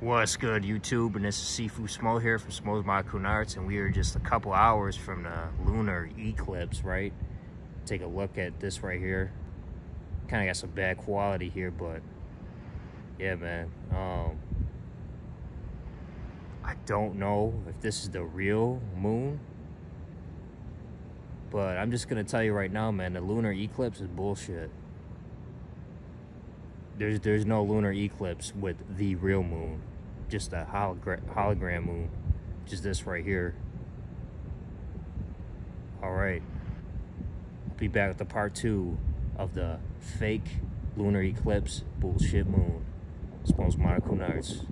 What's good, YouTube? And this is Sifu Smo here from Smo's Marcoon Arts, and we are just a couple hours from the lunar eclipse, right? Take a look at this right here. Kind of got some bad quality here, but yeah, man. Um, I don't know if this is the real moon, but I'm just gonna tell you right now, man. The lunar eclipse is bullshit. There's there's no lunar eclipse with the real moon, just a hologram hologram moon, just this right here. All right, I'll be back with the part two of the fake lunar eclipse bullshit moon. Smo's Marcoon Arts.